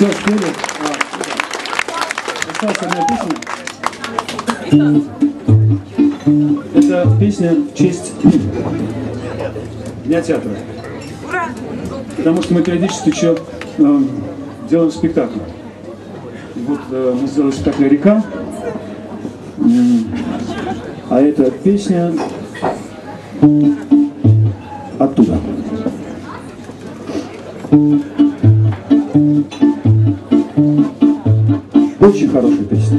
Все, спели. Осталась одна песня. Это песня в честь Дня театра. Потому что мы периодически еще э, делаем спектакль. Вот э, мы сделали спектакль «Река», а эта песня оттуда. Очень хорошая песня.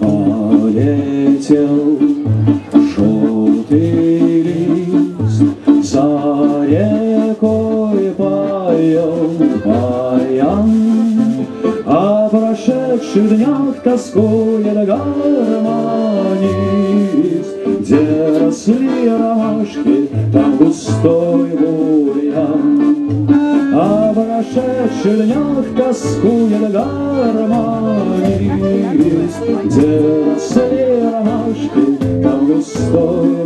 Полетел желтый за рекой поет баян, О прошедших днях тоскует гармонист, Росли ромашки, там густой бурьян. О прошедших днях тоскует гармонист, Где росли ромашки, там густой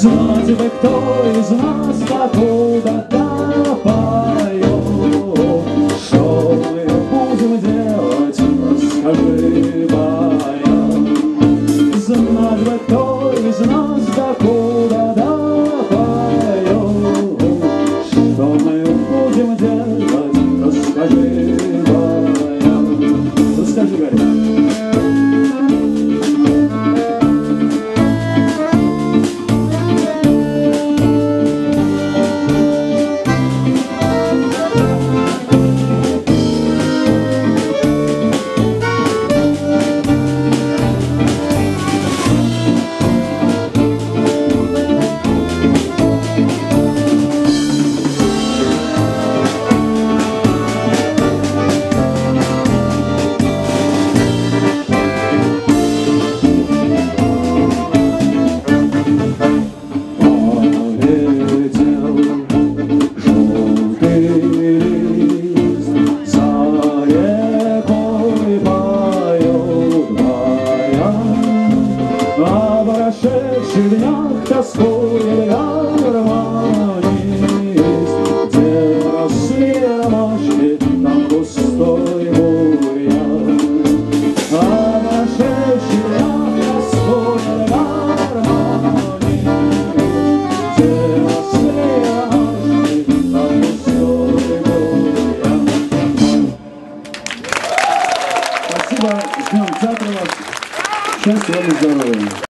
Знать бы, кто из нас покуда-то поет, прошедших днях тоскует гармонист, Где росли ромашки, там густой бурьян. О прошедших днях тоскует гармонист, Где росли ромашки, там густой бурьян. Спасибо, с Днем театра вас. Счастья и здоровья.